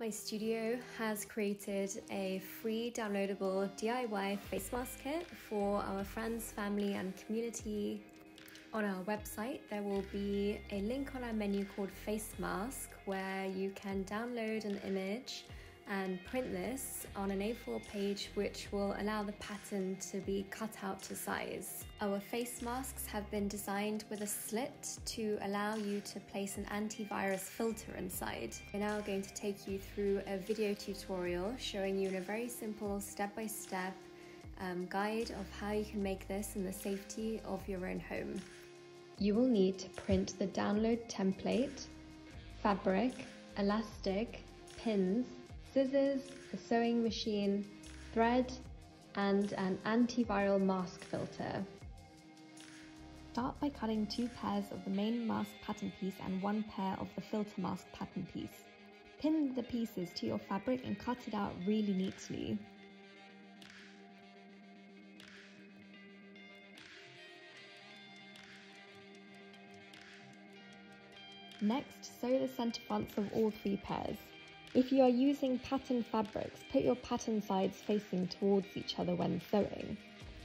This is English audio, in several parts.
My studio has created a free downloadable DIY face mask kit for our friends, family, and community. On our website, there will be a link on our menu called Face Mask where you can download an image and print this on an A4 page which will allow the pattern to be cut out to size. Our face masks have been designed with a slit to allow you to place an antivirus filter inside. We're now going to take you through a video tutorial showing you in a very simple step-by-step -step, um, guide of how you can make this in the safety of your own home. You will need to print the download template, fabric, elastic, pins, scissors, a sewing machine, thread, and an antiviral mask filter. Start by cutting two pairs of the main mask pattern piece and one pair of the filter mask pattern piece. Pin the pieces to your fabric and cut it out really neatly. Next, sew the centre fronts of all three pairs. If you are using pattern fabrics, put your pattern sides facing towards each other when sewing.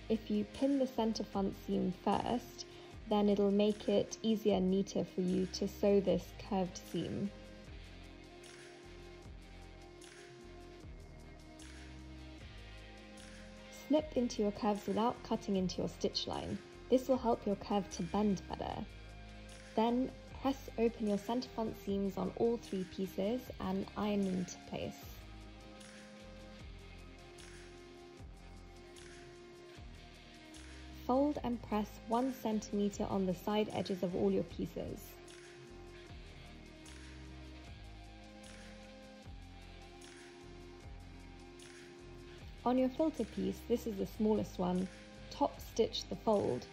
If you pin the centre front seam first, then it'll make it easier and neater for you to sew this curved seam. Snip into your curves without cutting into your stitch line. This will help your curve to bend better. Then Press open your centre front seams on all three pieces and iron into place. Fold and press 1 centimeter on the side edges of all your pieces. On your filter piece, this is the smallest one, top stitch the fold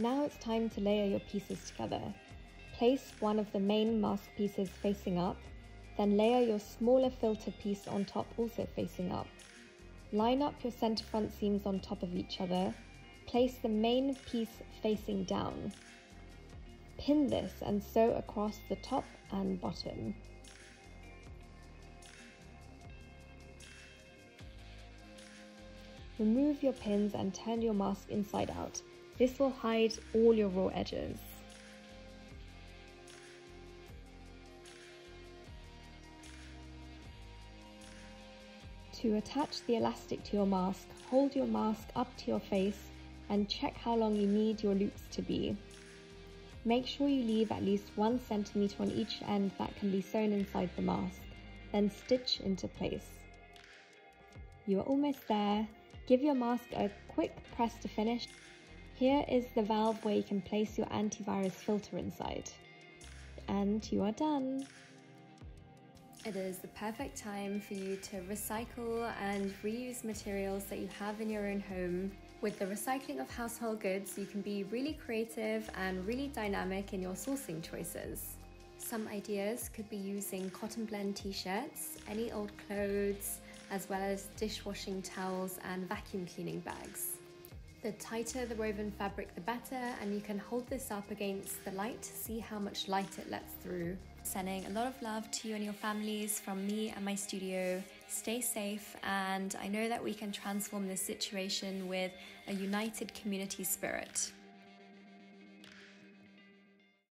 Now it's time to layer your pieces together. Place one of the main mask pieces facing up, then layer your smaller filter piece on top also facing up. Line up your centre front seams on top of each other. Place the main piece facing down. Pin this and sew across the top and bottom. Remove your pins and turn your mask inside out. This will hide all your raw edges. To attach the elastic to your mask, hold your mask up to your face and check how long you need your loops to be. Make sure you leave at least one centimeter on each end that can be sewn inside the mask, then stitch into place. You are almost there. Give your mask a quick press to finish here is the valve where you can place your antivirus filter inside. And you are done. It is the perfect time for you to recycle and reuse materials that you have in your own home. With the recycling of household goods, you can be really creative and really dynamic in your sourcing choices. Some ideas could be using cotton blend t-shirts, any old clothes, as well as dishwashing towels and vacuum cleaning bags. The tighter the woven fabric, the better, and you can hold this up against the light to see how much light it lets through. Sending a lot of love to you and your families from me and my studio. Stay safe, and I know that we can transform this situation with a united community spirit.